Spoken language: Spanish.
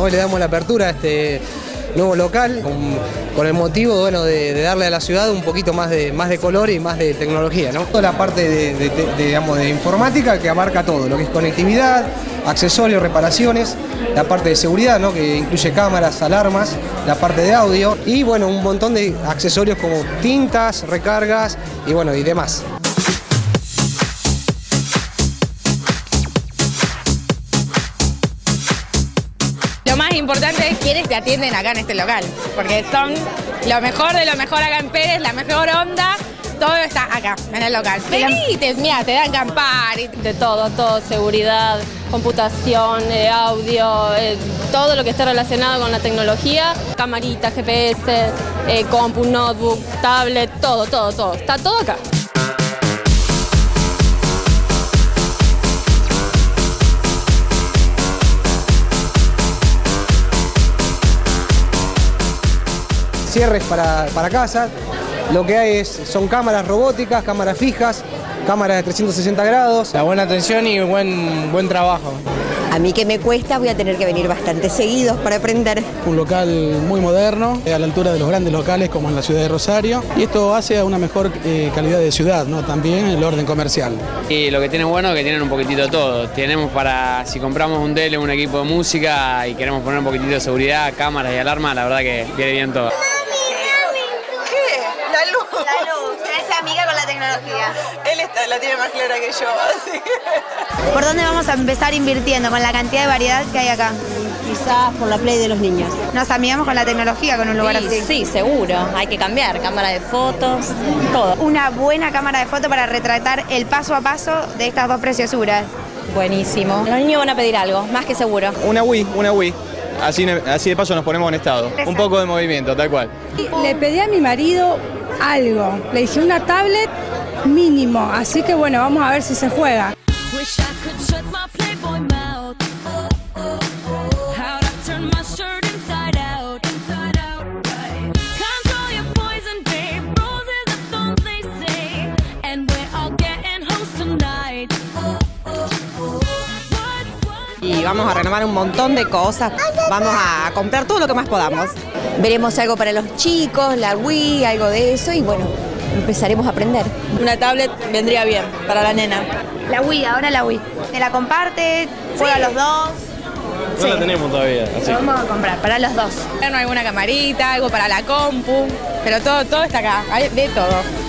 hoy le damos la apertura a este nuevo local con, el motivo bueno, de, darle a la ciudad un poquito más de, más de color y más de tecnología. ¿no? Toda la parte de, digamos, de informática que abarca todo, lo que es conectividad, accesorios, reparaciones, la parte de seguridad, ¿no? que incluye cámaras, alarmas, la parte de audio y bueno, un montón de accesorios como tintas, recargas y bueno, y demás. Más importante es quiénes te atienden acá en este local, porque son lo mejor de lo mejor acá en Pérez, la mejor onda, todo está acá, en el local. Vení, te, mira, te dan campar. De todo, todo, seguridad, computación, eh, audio, eh, todo lo que esté relacionado con la tecnología, camarita, GPS, eh, compu, notebook, tablet, todo, todo, todo. Está todo acá. Cierres para, para casa. Lo que hay es, son cámaras robóticas, cámaras fijas, cámaras de 360 grados. La buena atención y buen, buen trabajo. A mí que me cuesta, voy a tener que venir bastante seguidos para aprender. Un local muy moderno, a la altura de los grandes locales como en la ciudad de Rosario. Y esto hace a una mejor eh, calidad de ciudad, ¿no? también en el orden comercial. Y lo que tiene bueno es que tienen un poquitito todo. Tenemos para, si compramos un tele, un equipo de música y queremos poner un poquitito de seguridad, cámaras y alarma, la verdad que viene bien todo. Amiga con la tecnología. Él la tiene más clara que yo, así ¿Por dónde vamos a empezar invirtiendo con la cantidad de variedad que hay acá? Quizás por la play de los niños. Nos amigamos con la tecnología con un lugar así. Sí, seguro. Hay que cambiar, cámara de fotos, todo. Una buena cámara de fotos para retratar el paso a paso de estas dos preciosuras. Buenísimo. Los niños van a pedir algo, más que seguro. Una Wii, una Wii. Así, así de paso nos ponemos en estado. Un poco de movimiento, tal cual. Le pedí a mi marido algo. Le dije una tablet mínimo, así que bueno, vamos a ver si se juega. Y vamos a renovar un montón de cosas, vamos a comprar todo lo que más podamos. Veremos algo para los chicos, la Wii, algo de eso y bueno, empezaremos a aprender. Una tablet vendría bien para la nena. La Wii, ahora la Wii. ¿Me la comparte? ¿Juega los dos? No la tenemos todavía. Así. vamos a comprar para los dos. No alguna camarita, algo para la compu, pero todo, todo está acá, hay de todo.